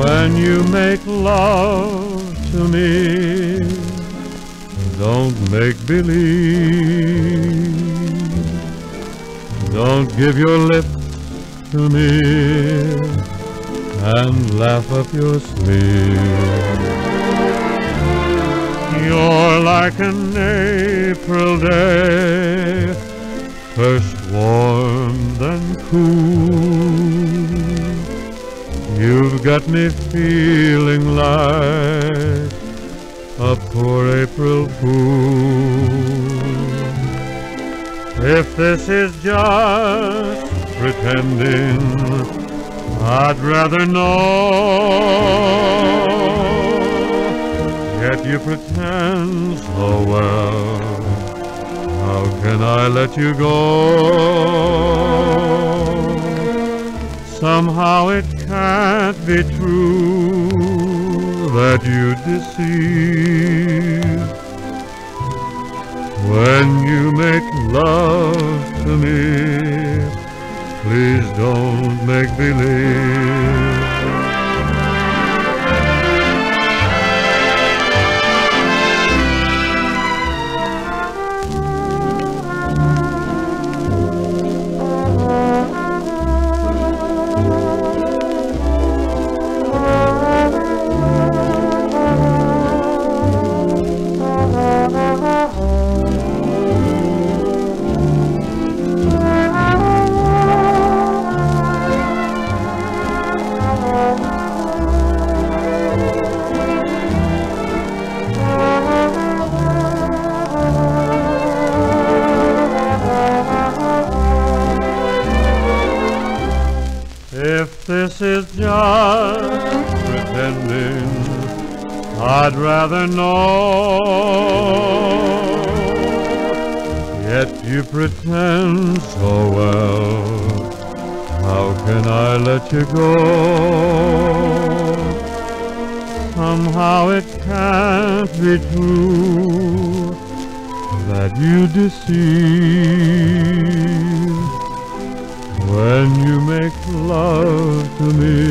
when you make love to me. Don't make believe. Don't give your lips to me and laugh up your sleeve. You're like an April day, first warm then cool. Got me feeling like a poor April fool. If this is just pretending, I'd rather know. Yet you pretend so oh, well. How can I let you go? Somehow it can't be true that you deceive. When you make love to me, please don't make believe. If this is just pretending, I'd rather know. Yet you pretend so well. How can I let you go? Somehow it can't be true that you deceive. Me,